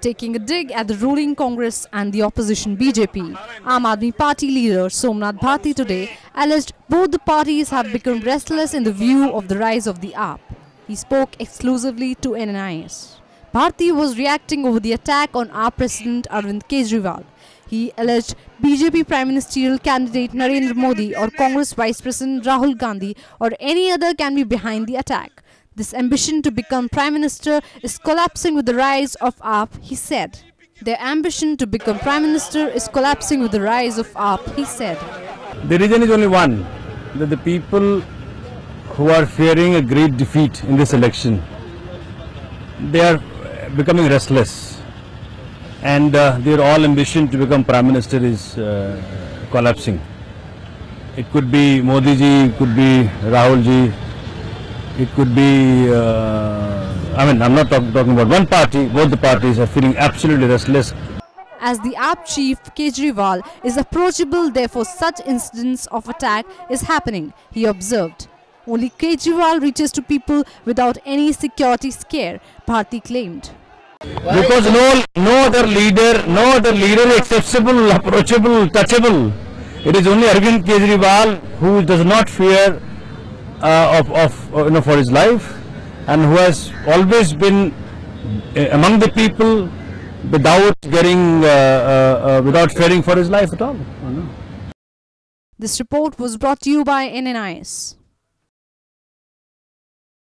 taking a dig at the ruling Congress and the opposition BJP. Aam Aadmi Party leader Somnath Bharti today alleged both the parties have become restless in the view of the rise of the AAP. He spoke exclusively to NNIS. Bharti was reacting over the attack on our President Arvind Kejriwal. He alleged BJP Prime Ministerial candidate Narendra Modi or Congress Vice President Rahul Gandhi or any other can be behind the attack. This ambition to become Prime Minister is collapsing with the rise of AAP, he said. Their ambition to become Prime Minister is collapsing with the rise of AAP, he said. The reason is only one that the people who are fearing a great defeat in this election they are becoming restless and uh, their all ambition to become prime minister is uh, collapsing it could be modi ji it could be rahul ji it could be uh, i mean i'm not talk, talking about one party both the parties are feeling absolutely restless As the AAP chief Kejriwal is approachable, therefore such incidents of attack is happening, he observed. Only Kejriwal reaches to people without any security scare, Bharti claimed. because no no other leader no other leader is accessible approachable touchable it is only arvind kejriwal who does not fear uh, of, of uh, you know for his life and who has always been uh, among the people without getting uh, uh, without fearing for his life at all This report was brought to you by NNIS.